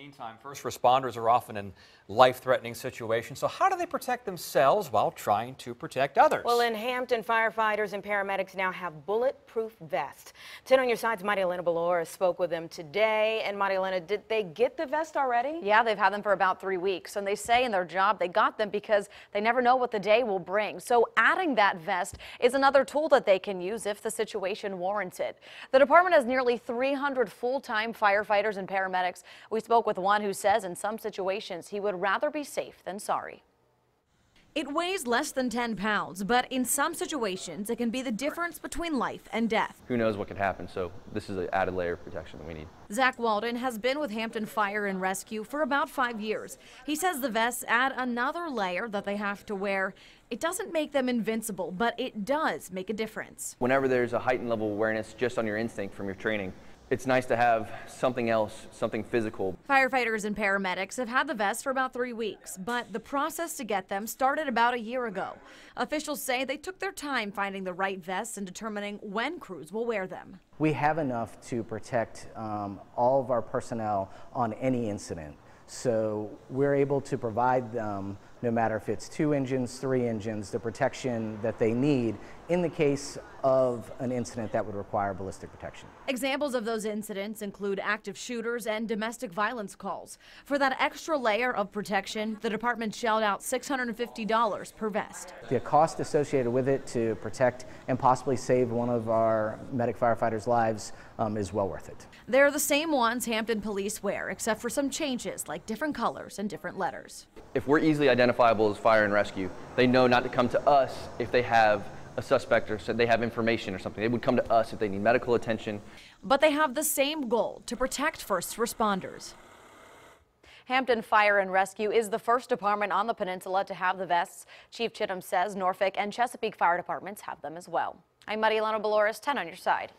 Meantime, first responders are often in life-threatening situations, so how do they protect themselves while trying to protect others? Well, in Hampton, firefighters and paramedics now have bulletproof vests. 10 on your side's Marielena Balouris spoke with them today. And Marielena, did they get the vest already? Yeah, they've had them for about three weeks, and they say in their job they got them because they never know what the day will bring. So adding that vest is another tool that they can use if the situation warrants it. The department has nearly 300 full-time firefighters and paramedics. We spoke with one who says in some situations he would rather be safe than sorry. It weighs less than 10 pounds, but in some situations, it can be the difference between life and death. Who knows what could happen, so this is an added layer of protection that we need. Zach Walden has been with Hampton Fire and Rescue for about five years. He says the vests add another layer that they have to wear. It doesn't make them invincible, but it does make a difference. Whenever there's a heightened level of awareness just on your instinct from your training, it's nice to have something else, something physical. Firefighters and paramedics have had the vests for about three weeks, but the process to get them started about a year ago. Officials say they took their time finding the right vests and determining when crews will wear them. We have enough to protect um, all of our personnel on any incident. So we're able to provide them, no matter if it's two engines, three engines, the protection that they need in the case of an incident that would require ballistic protection. Examples of those incidents include active shooters and domestic violence calls. For that extra layer of protection, the department shelled out $650 per vest. The cost associated with it to protect and possibly save one of our medic firefighters' lives um, is well worth it. They're the same ones Hampton police wear, except for some changes like different colors and different letters. If we're easily identifiable as fire and rescue, they know not to come to us if they have a suspect or said they have information or something. They would come to us if they need medical attention. But they have the same goal to protect first responders. Hampton Fire and Rescue is the first department on the peninsula to have the vests. Chief Chittum says Norfolk and Chesapeake fire departments have them as well. I'm Marielena Balouris, 10 on your side.